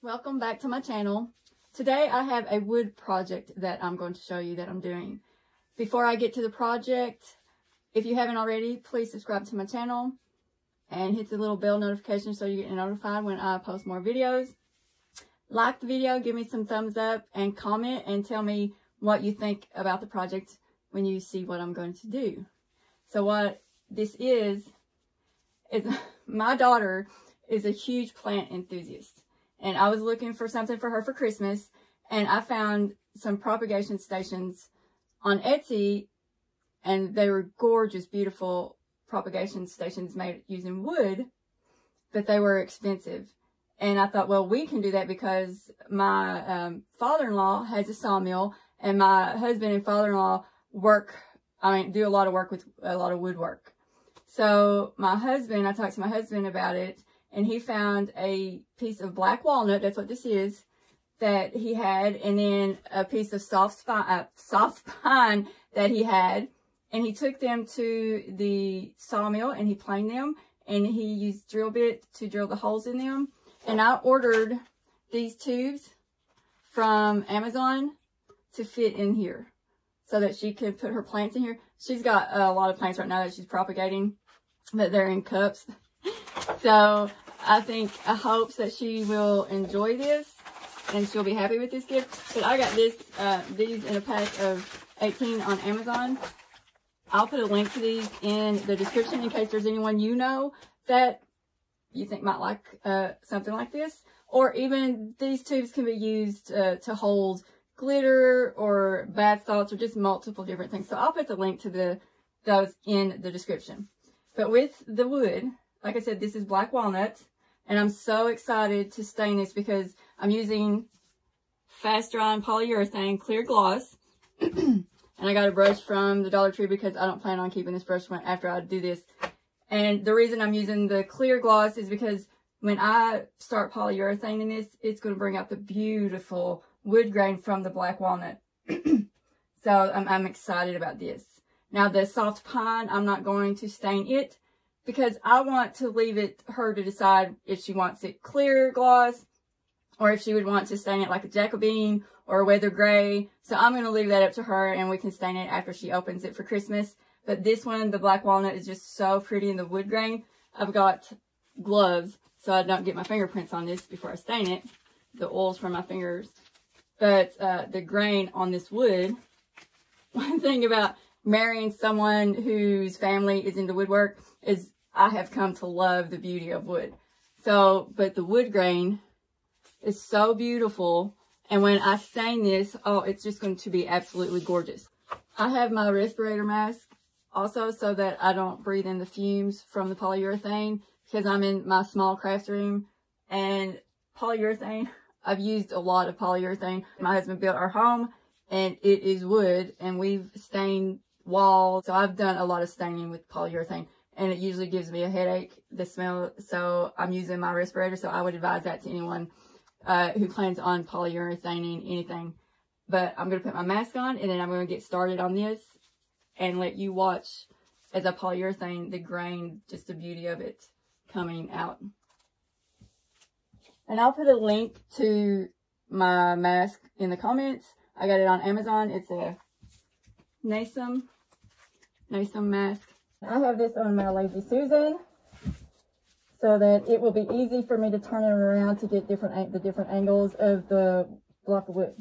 Welcome back to my channel. Today I have a wood project that I'm going to show you that I'm doing. Before I get to the project, if you haven't already, please subscribe to my channel and hit the little bell notification so you get notified when I post more videos. Like the video, give me some thumbs up and comment and tell me what you think about the project when you see what I'm going to do. So what this is, is my daughter is a huge plant enthusiast. And I was looking for something for her for Christmas. And I found some propagation stations on Etsy. And they were gorgeous, beautiful propagation stations made using wood. But they were expensive. And I thought, well, we can do that because my um, father-in-law has a sawmill. And my husband and father-in-law work, I mean, do a lot of work with a lot of woodwork. So my husband, I talked to my husband about it and he found a piece of black walnut, that's what this is, that he had, and then a piece of soft spine, uh, soft pine that he had, and he took them to the sawmill and he planed them, and he used drill bit to drill the holes in them, and I ordered these tubes from Amazon to fit in here so that she could put her plants in here. She's got a lot of plants right now that she's propagating, but they're in cups. So I think, I hope that she will enjoy this and she'll be happy with this gift. But I got this, uh, these in a pack of 18 on Amazon. I'll put a link to these in the description in case there's anyone you know that you think might like uh, something like this. Or even these tubes can be used uh, to hold glitter or bath salts or just multiple different things. So I'll put the link to the those in the description. But with the wood, like I said, this is black walnut. And I'm so excited to stain this because I'm using fast drying polyurethane clear gloss. and I got a brush from the Dollar Tree because I don't plan on keeping this brush after I do this. And the reason I'm using the clear gloss is because when I start polyurethane in this, it's going to bring out the beautiful wood grain from the black walnut. so I'm, I'm excited about this. Now the soft pine, I'm not going to stain it because I want to leave it her to decide if she wants it clear gloss or if she would want to stain it like a Jacobean or a weather gray. So I'm going to leave that up to her and we can stain it after she opens it for Christmas. But this one, the black walnut, is just so pretty in the wood grain. I've got gloves so I don't get my fingerprints on this before I stain it. The oils from my fingers. But uh, the grain on this wood, one thing about marrying someone whose family is into woodwork is I have come to love the beauty of wood. So, but the wood grain is so beautiful. And when I stain this, oh, it's just going to be absolutely gorgeous. I have my respirator mask also so that I don't breathe in the fumes from the polyurethane because I'm in my small craft room and polyurethane, I've used a lot of polyurethane. My husband built our home and it is wood and we've stained walls. So I've done a lot of staining with polyurethane and it usually gives me a headache, the smell. So I'm using my respirator. So I would advise that to anyone uh, who plans on polyurethaning anything. But I'm going to put my mask on and then I'm going to get started on this and let you watch as I polyurethane the grain, just the beauty of it coming out. And I'll put a link to my mask in the comments. I got it on Amazon. It's a Nasum, Nasum mask. I have this on my Lazy Susan so that it will be easy for me to turn it around to get different the different angles of the block of wood.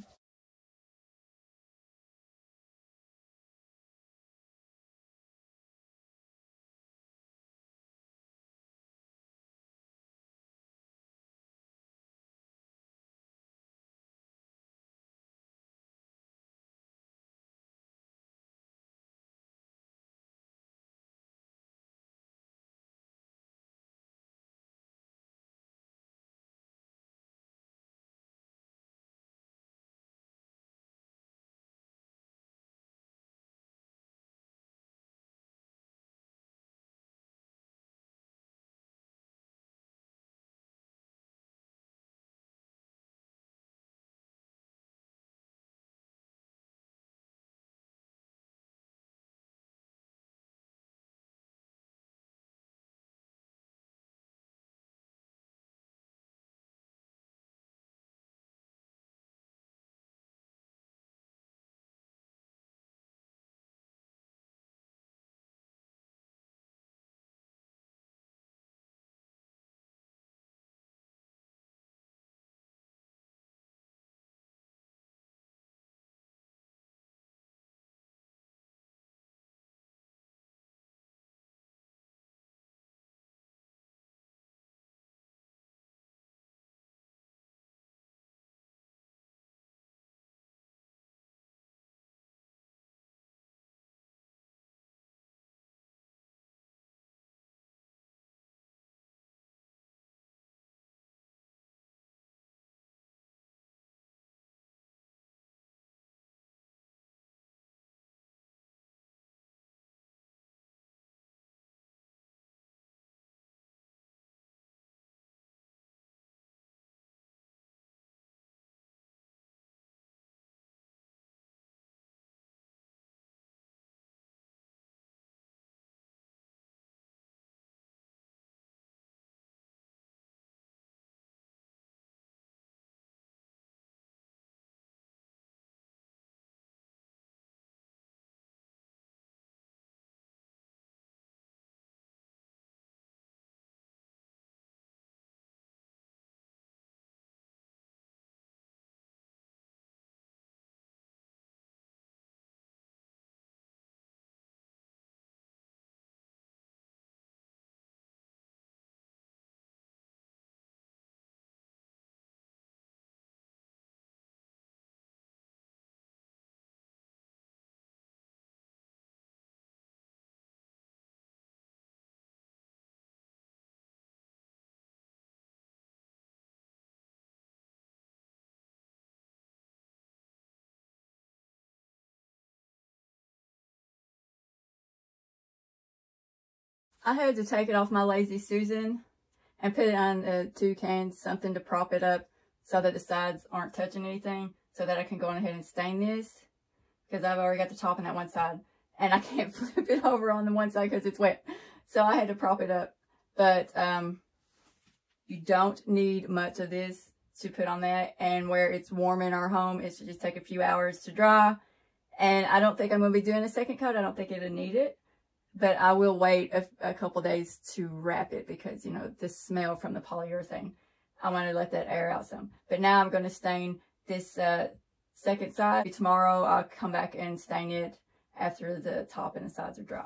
I had to take it off my Lazy Susan and put it on uh, two cans, something to prop it up so that the sides aren't touching anything so that I can go on ahead and stain this because I've already got the top on that one side and I can't flip it over on the one side because it's wet. So I had to prop it up. But um, you don't need much of this to put on that. And where it's warm in our home, it should just take a few hours to dry. And I don't think I'm going to be doing a second coat. I don't think it'll need it. But I will wait a, a couple days to wrap it because, you know, the smell from the polyurethane. I want to let that air out some. But now I'm going to stain this uh, second side. Tomorrow I'll come back and stain it after the top and the sides are dry.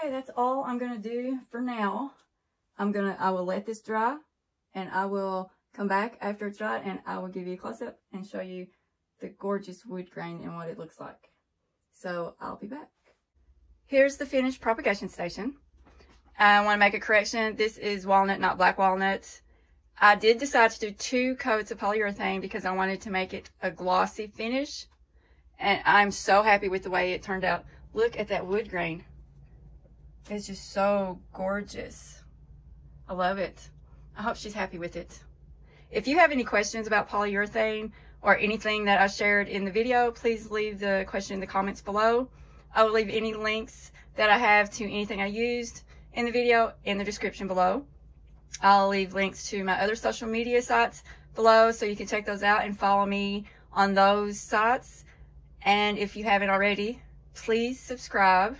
Okay, that's all I'm going to do for now. I'm going to, I will let this dry and I will come back after it's dry and I will give you a close-up and show you the gorgeous wood grain and what it looks like. So I'll be back. Here's the finished propagation station. I want to make a correction. This is walnut, not black walnut. I did decide to do two coats of polyurethane because I wanted to make it a glossy finish. And I'm so happy with the way it turned out. Look at that wood grain. It's just so gorgeous. I love it. I hope she's happy with it. If you have any questions about polyurethane or anything that I shared in the video, please leave the question in the comments below. I will leave any links that I have to anything I used in the video in the description below. I'll leave links to my other social media sites below so you can check those out and follow me on those sites. And if you haven't already, please subscribe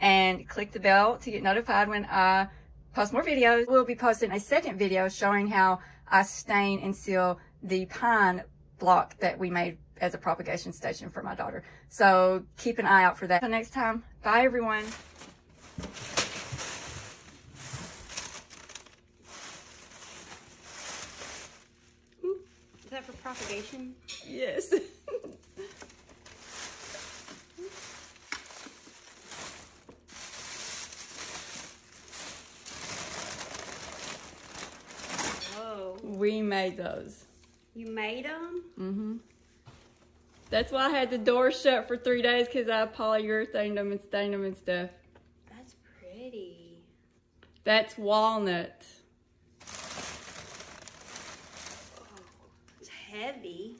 and click the bell to get notified when I post more videos. We'll be posting a second video showing how I stain and seal the pine block that we made as a propagation station for my daughter. So keep an eye out for that. Until next time, bye everyone. Is that for propagation? Yes. We made those. You made them? Mm-hmm. That's why I had the door shut for three days because I polyurethane them and stained them and stuff. That's pretty. That's walnut. Oh, it's heavy.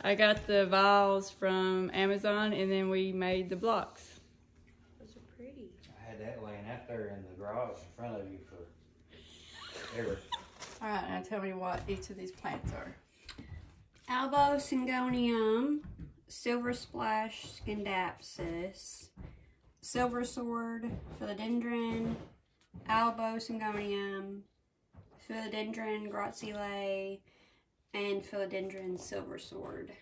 I got the vials from Amazon and then we made the blocks. Those are pretty. I had that laying out there in the garage in front of you for ever. Right, now tell me what each of these plants are. Albo syngonium, silver splash scindapsus, silver sword, philodendron, albo syngonium, philodendron gracile, and philodendron silver sword.